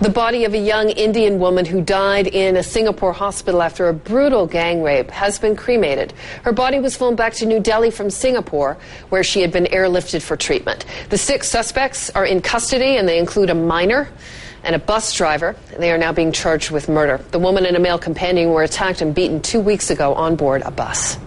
The body of a young Indian woman who died in a Singapore hospital after a brutal gang rape has been cremated. Her body was flown back to New Delhi from Singapore, where she had been airlifted for treatment. The six suspects are in custody, and they include a minor and a bus driver. They are now being charged with murder. The woman and a male companion were attacked and beaten two weeks ago on board a bus.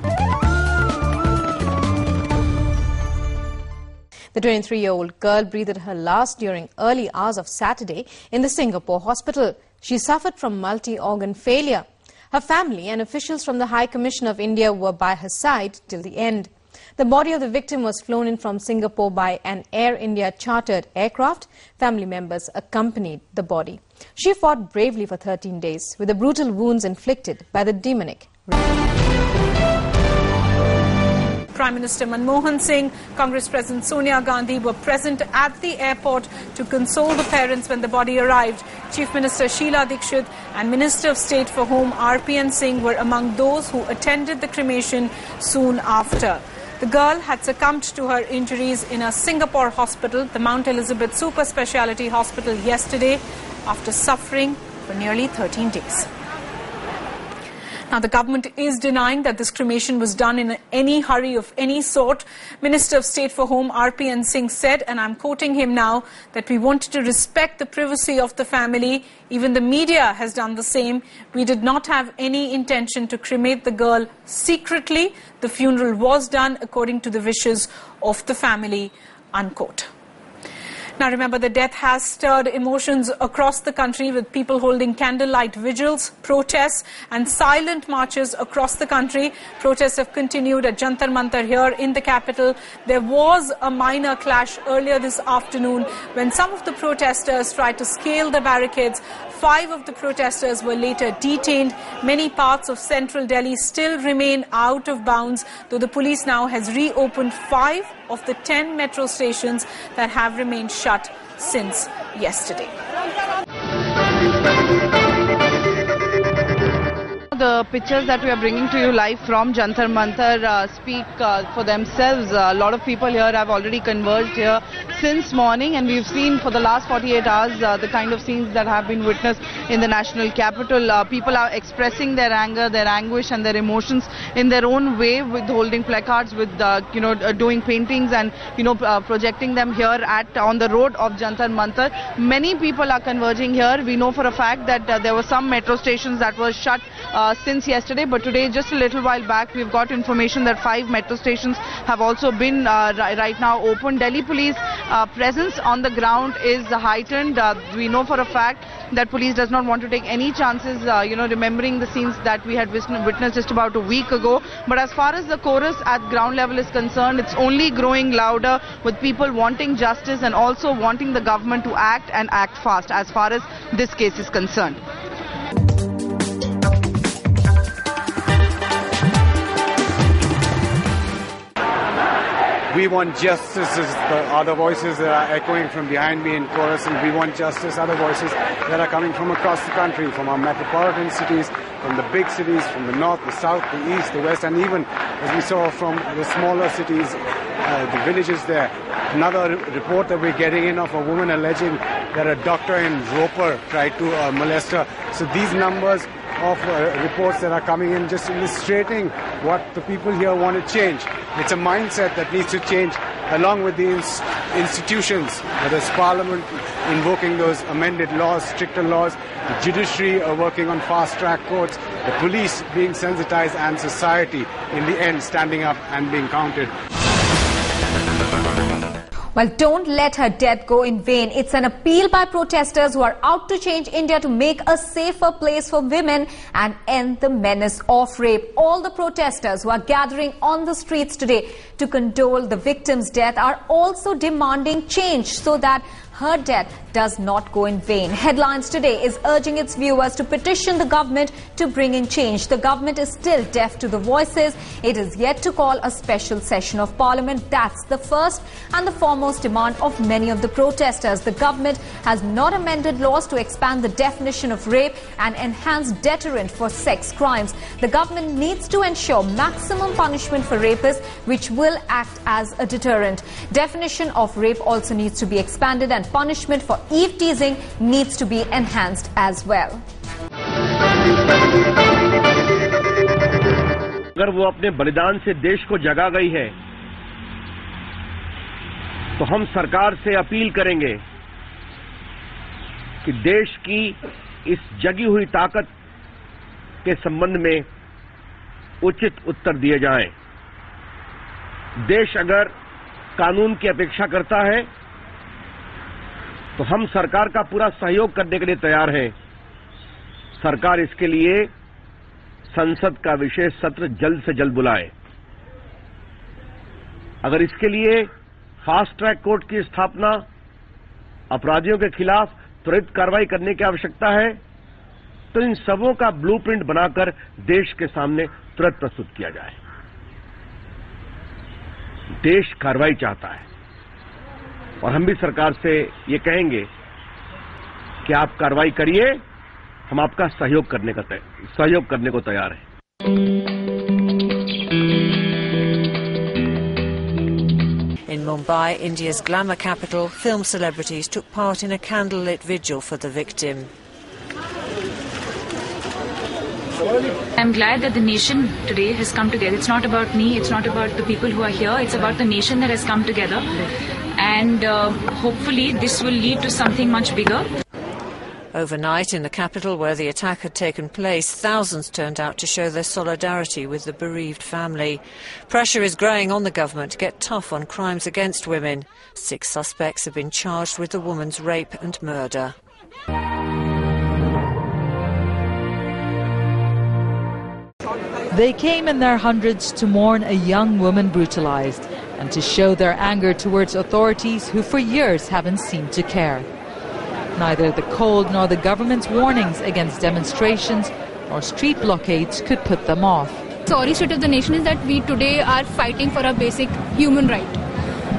The 23-year-old girl breathed her last during early hours of Saturday in the Singapore hospital. She suffered from multi-organ failure. Her family and officials from the High Commission of India were by her side till the end. The body of the victim was flown in from Singapore by an Air India chartered aircraft. Family members accompanied the body. She fought bravely for 13 days with the brutal wounds inflicted by the demonic. Prime Minister Manmohan Singh, Congress President Sonia Gandhi were present at the airport to console the parents when the body arrived. Chief Minister Sheila Dikshit and Minister of State for Home RPN Singh were among those who attended the cremation soon after. The girl had succumbed to her injuries in a Singapore hospital, the Mount Elizabeth Super Speciality Hospital, yesterday after suffering for nearly 13 days. Now, the government is denying that this cremation was done in any hurry of any sort. Minister of State for Home, RPN Singh, said, and I'm quoting him now, that we wanted to respect the privacy of the family. Even the media has done the same. We did not have any intention to cremate the girl secretly. The funeral was done according to the wishes of the family, unquote. Now, remember, the death has stirred emotions across the country with people holding candlelight vigils, protests, and silent marches across the country. Protests have continued at Jantar Mantar here in the capital. There was a minor clash earlier this afternoon when some of the protesters tried to scale the barricades. Five of the protesters were later detained. Many parts of central Delhi still remain out of bounds, though the police now has reopened five of the 10 metro stations that have remained shut since yesterday. The pictures that we are bringing to you live from Jantar Mantar uh, speak uh, for themselves. a lot of people here have already converged here since morning and we've seen for the last 48 hours uh, the kind of scenes that have been witnessed in the national capital. Uh, people are expressing their anger, their anguish and their emotions in their own way with holding placards, with uh, you know uh, doing paintings and you know uh, projecting them here at on the road of Jantar Mantar. Many people are converging here. We know for a fact that uh, there were some metro stations that were shut since yesterday, but today, just a little while back, we've got information that five metro stations have also been right now open. Delhi police presence on the ground is heightened. Uh, we know for a fact that police does not want to take any chances, uh, you know, remembering the scenes that we had witnessed just about a week ago. But as far as the chorus at ground level is concerned, it's only growing louder with people wanting justice and also wanting the government to act and act fast as far as this case is concerned. We want justice as the other voices that are echoing from behind me in chorus, and we want justice, other voices that are coming from across the country, from our metropolitan cities, from the big cities, from the north, the south, the east, the west, and even, as we saw, from the smaller cities, uh, the villages there. Another report that we're getting in of a woman alleging that a doctor in Ropar tried to uh, molest her. So these numbers of uh, reports that are coming in just illustrating what the people here want to change. It's a mindset that needs to change along with the ins- institutions, whether it's Parliament invoking those amended laws, stricter laws, the judiciary are working on fast track courts, the police being sensitized, and society in the end standing up and being counted. Well, don't let her death go in vain. It's an appeal by protesters who are out to change India to make a safer place for women and end the menace of rape. All the protesters who are gathering on the streets today to condole the victim's death are also demanding change so that her death does not go in vain. Headlines today is urging its viewers to petition the government to bring in change. The government is still deaf to the voices. It is yet to call a special session of parliament. That's the first and the foremost demand of many of the protesters. The government has not amended laws to expand the definition of rape and enhance deterrent for sex crimes. The government needs to ensure maximum punishment for rapists, which will act as a deterrent. Definition of rape also needs to be expanded and punishment for eve teasing needs to be enhanced as well. अगर वो अपने बलिदान से देश को जगा गई है तो हम सरकार से अपील करेंगे कि देश की इस जगी हुई ताकत के संबंध में उचित उत्तर दिए जाएँ। देश अगर कानून की अपेक्षा करता है तो हम सरकार का पूरा सहयोग करने के लिए तैयार हैं सरकार इसके लिए संसद का विशेष सत्र जल्द से जल्द बुलाए अगर इसके लिए फास्ट ट्रैक कोर्ट की स्थापना अपराधियों के खिलाफ त्वरित कार्रवाई करने की आवश्यकता है तो इन सबों का ब्लूप्रिंट बनाकर देश के सामने तुरंत प्रस्तुत किया जाए। देश कार्रवाई चाहता है। और हम भी सरकार से ये कहेंगे कि आप कार्रवाई करिए हम आपका सहयोग करने का सहयोग करने को तैयार हैं। In Mumbai, India's glamour capital, film celebrities took part in a candlelit vigil for the victim. I'm glad that the nation today has come together. It's not about me, it's not about the people who are here, it's about the nation that has come together. And uh, hopefully, this will lead to something much bigger. Overnight in the capital where the attack had taken place, thousands turned out to show their solidarity with the bereaved family. Pressure is growing on the government to get tough on crimes against women. Six suspects have been charged with the woman's rape and murder. They came in their hundreds to mourn a young woman brutalized and to show their anger towards authorities who for years haven't seemed to care. Neither the cold nor the government's warnings against demonstrations or street blockades could put them off. Sorry state of the nation is that we today are fighting for a basic human right.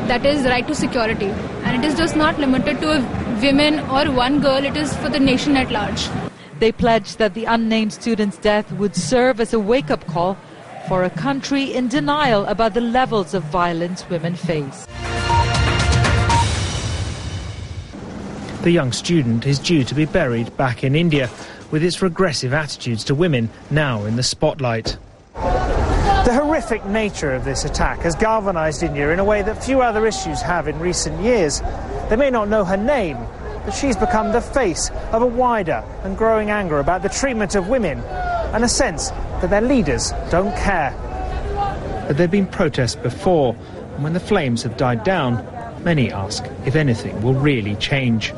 That is the right to security. And it is just not limited to women or one girl, it is for the nation at large. They pledged that the unnamed student's death would serve as a wake-up call for a country in denial about the levels of violence women face. The young student is due to be buried back in India, with its regressive attitudes to women now in the spotlight. The horrific nature of this attack has galvanised India in a way that few other issues have in recent years. They may not know her name, but she's become the face of a wider and growing anger about the treatment of women and a sense that their leaders don't care. But there have been protests before, and when the flames have died down, many ask if anything will really change.